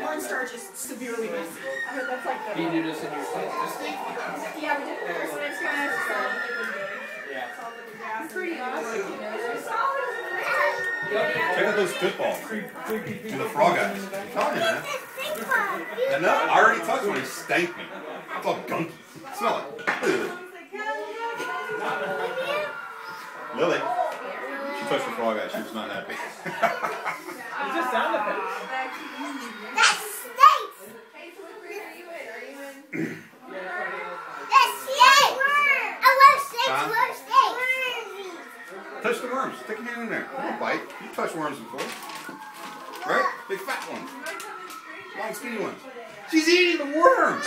Cornstarch is severely messy. I heard that's like the. You do this in your face. Yeah, we did it first, and it's kind of so. Yeah. It's pretty awesome, you know. Check out those spitballs. Do the frog eyes. I'm telling you, man. And no, I already touched one. He stank me. It's all gunky. Smell it. Lily. She touched the frog eye. She was not happy. Touch the worms. Stick your hand in there. Don't bite. You touch worms before. Right? Big fat ones. Long skinny ones. She's eating the worms.